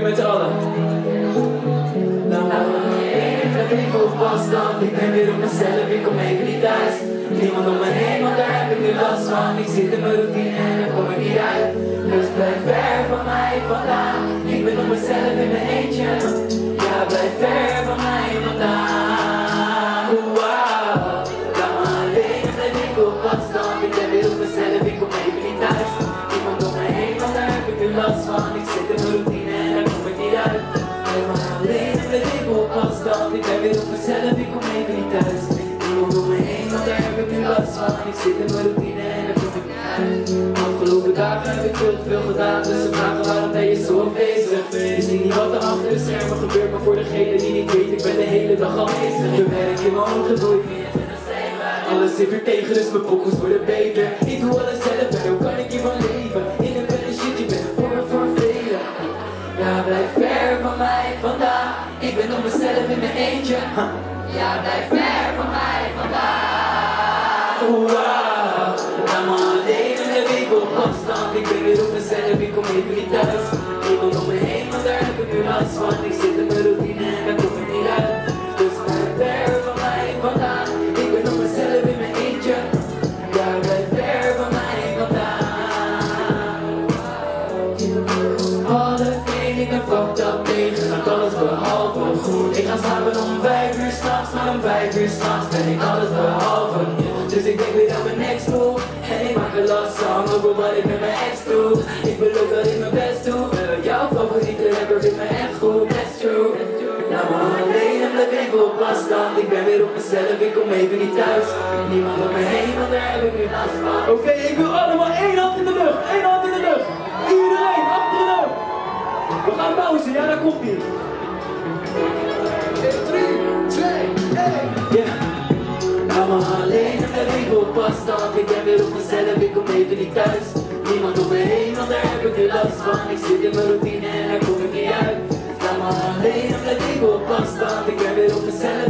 weer met z'n allen. Nou, ik op dan, ik ben weer op mezelf, ik kom even niet thuis. Niemand om me heen, want daar heb ik nu last van. Ik zit in mijn routine en dan kom ik niet uit. Dus blijf ver van mij vandaan. Thuis Iemand om me heen, want daar heb ik nu last van. Ik zit in mijn routine en ik niet uit. Afgelopen dagen heb ik veel te veel gedaan Dus ze vragen waarom ben je zo afwezig? Je ziet niet wat er achter de schermen gebeurt Maar voor degene die niet weet, ik ben de hele dag aanwezig. Je werk in mijn door. Alles zit weer tegen, dus mijn pokkels worden beter. Ik doe alles zelf en hoe kan ik hiervan leven? In een bed shit, bent voorbeeld voor velen. Ja, blijf ver van mij vandaan. Ik ben op mezelf in mijn eentje Ja, blijf ver van mij vandaan. Wow, laat me alleen in de winkel. Afstand Ik ben weer op mezelf, ik kom even niet thuis. Niemand om me heen, want daar heb ik nu last van. Ik zit in mijn routine en dan kom ik niet uit. Dus blijf ver van mij vandaan. Ik ben op mezelf in mijn eentje. Ja, blijf ver van mij vandaan. Alle feelingen fucked up tegen alles behalve s'nachts Maar ben ik alles behalve Dus ik denk weer aan mijn next move En ik maak een last song over wat ik met mijn ex doe. Ik beloof dat ik mijn best doe Eh, Jouw favoriete rapper vindt me echt goed, that's true. Nou alleen en blijf even op afstand Ik ben weer op mezelf, ik kom even niet thuis. Niemand om me heen, want daar heb ik nu last van. Oké, ik wil allemaal één hand in de lucht, één hand in de lucht Iedereen, achterop We gaan pauze, ja daar komt ie 1 Yeah. Laat me alleen en blijf even op afstand Ik ben weer op mezelf, ik kom even niet thuis Niemand om me heen, want daar heb ik nu last van Ik zit in mijn routine en daar kom ik niet uit Laat me alleen en blijf even op afstand Ik ben weer op mezelf,